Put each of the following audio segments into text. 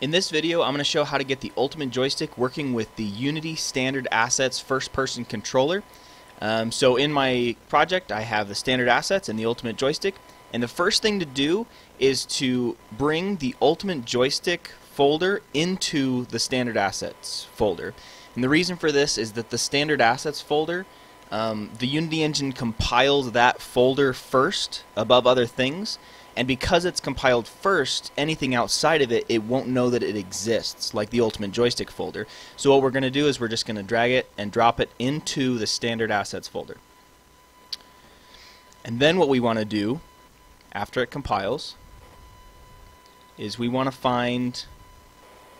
In this video, I'm going to show how to get the Ultimate Joystick working with the Unity Standard Assets first-person controller. Um, so in my project, I have the Standard Assets and the Ultimate Joystick. And the first thing to do is to bring the Ultimate Joystick folder into the Standard Assets folder. And the reason for this is that the Standard Assets folder, um, the Unity engine compiles that folder first above other things. And because it's compiled first, anything outside of it, it won't know that it exists, like the Ultimate Joystick folder. So what we're going to do is we're just going to drag it and drop it into the Standard Assets folder. And then what we want to do, after it compiles, is we want to find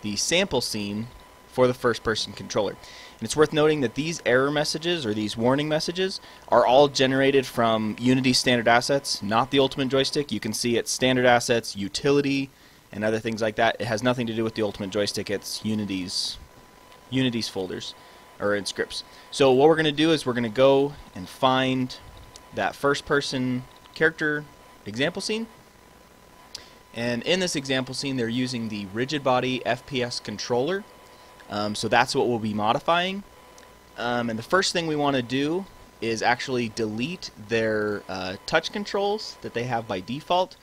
the sample scene for the first person controller. And it's worth noting that these error messages or these warning messages are all generated from Unity standard assets, not the Ultimate Joystick. You can see it's standard assets, utility, and other things like that. It has nothing to do with the Ultimate Joystick. It's Unity's Unity's folders or in scripts. So what we're going to do is we're going to go and find that first person character example scene. And in this example scene, they're using the rigid body FPS controller. Um, so that's what we'll be modifying. Um, and the first thing we want to do is actually delete their uh, touch controls that they have by default.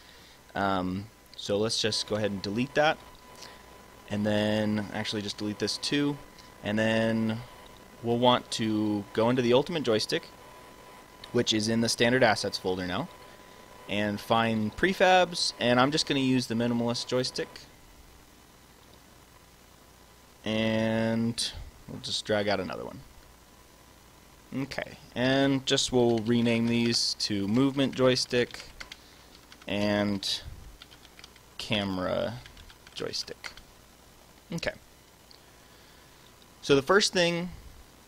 Um, so let's just go ahead and delete that. And then actually just delete this too. And then we'll want to go into the Ultimate Joystick, which is in the Standard Assets folder now, and find prefabs. And I'm just going to use the Minimalist Joystick and we'll just drag out another one. Okay, and just we'll rename these to movement joystick and camera joystick. Okay. So the first thing,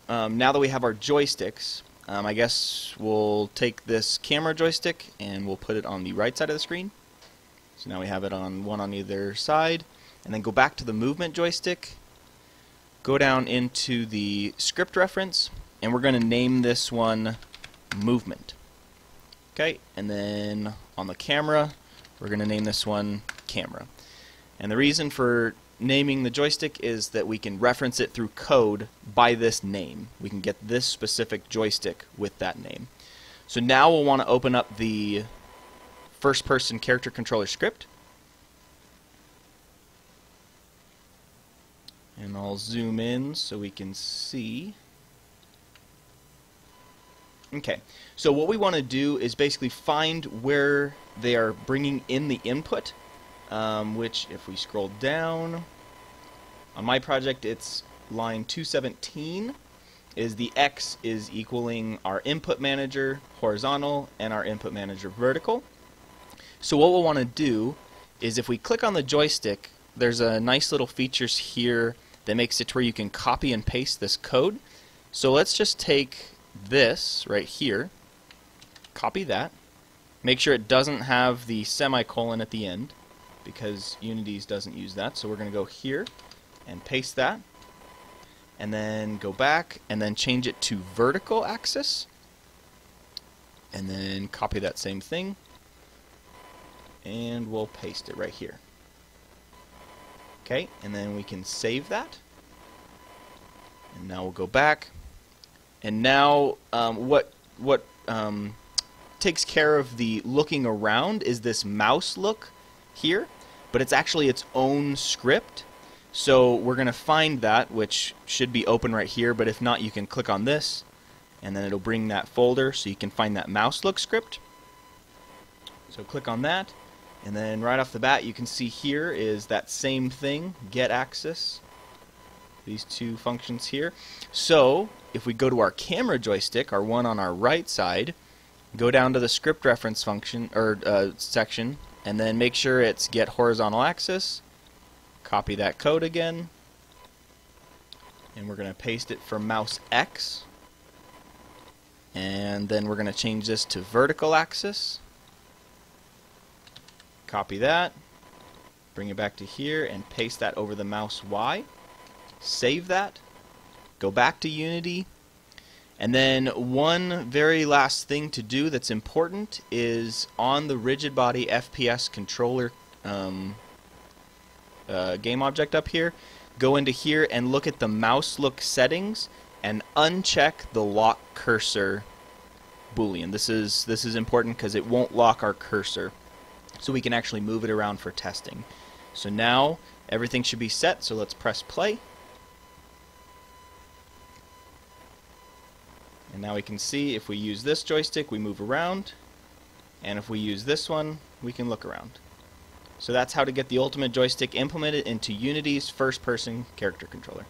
um, now that we have our joysticks, um, I guess we'll take this camera joystick and we'll put it on the right side of the screen. So now we have it on one on either side. And then go back to the movement joystick go down into the script reference and we're going to name this one movement. Okay, and then on the camera, we're going to name this one camera. And the reason for naming the joystick is that we can reference it through code by this name. We can get this specific joystick with that name. So now we'll want to open up the first person character controller script And I'll zoom in so we can see. Okay, so what we want to do is basically find where they are bringing in the input, um, which if we scroll down, on my project it's line 217 is the X is equaling our input manager horizontal and our input manager vertical. So what we'll want to do is if we click on the joystick, there's a nice little features here that makes it to where you can copy and paste this code. So let's just take this right here, copy that, make sure it doesn't have the semicolon at the end because Unity's doesn't use that. So we're going to go here and paste that and then go back and then change it to vertical axis and then copy that same thing and we'll paste it right here. Okay, and then we can save that. And now we'll go back. And now um, what what um, takes care of the looking around is this mouse look here, but it's actually its own script. So we're going to find that, which should be open right here, but if not, you can click on this, and then it'll bring that folder so you can find that mouse look script. So click on that, and then right off the bat, you can see here is that same thing, get axis. These two functions here. So if we go to our camera joystick, our one on our right side, go down to the script reference function or uh, section, and then make sure it's get horizontal axis. Copy that code again, and we're going to paste it for mouse X. And then we're going to change this to vertical axis. Copy that, bring it back to here, and paste that over the mouse Y. Save that, go back to Unity, and then one very last thing to do that's important is on the rigid body FPS controller um, uh, game object up here, go into here and look at the mouse look settings and uncheck the lock cursor boolean. This is this is important because it won't lock our cursor, so we can actually move it around for testing. So now everything should be set. So let's press play. And now we can see if we use this joystick, we move around. And if we use this one, we can look around. So that's how to get the Ultimate Joystick implemented into Unity's first-person character controller.